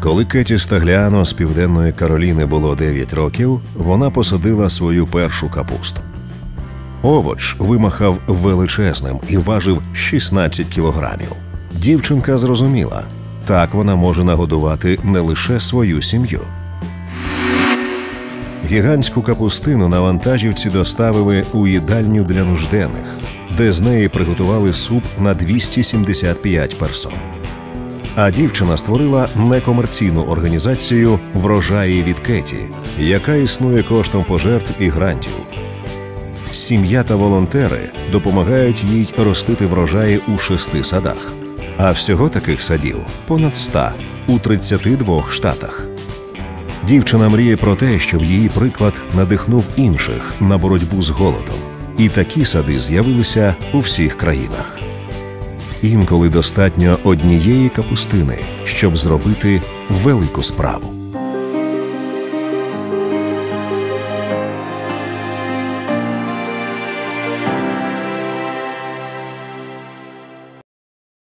Коли Кеті Стагляно з південної Кароліни було 9 років, вона посадила свою першу капусту. Овоч вимахав величезним і важив 16 кілограмів. Дівчинка зрозуміла, так вона може нагодувати не лише свою сім'ю. Гігантську капустину на вантажівці доставили у їдальню для нужденних, де з неї приготували суп на 275 персон. А дівчина створила некомерційну організацію Врожаї від Кеті, яка існує коштом пожертв і грантів. Сім'я та волонтери допомагають їй ростити врожаї у шести садах. А всього таких садів понад 100 у 32 штатах. Дівчина мріє про те, щоб її приклад надихнув інших на боротьбу з голодом. І такі сади з'явилися у всіх країнах. Інколи достатньо однієї капустини, щоб зробити велику справу.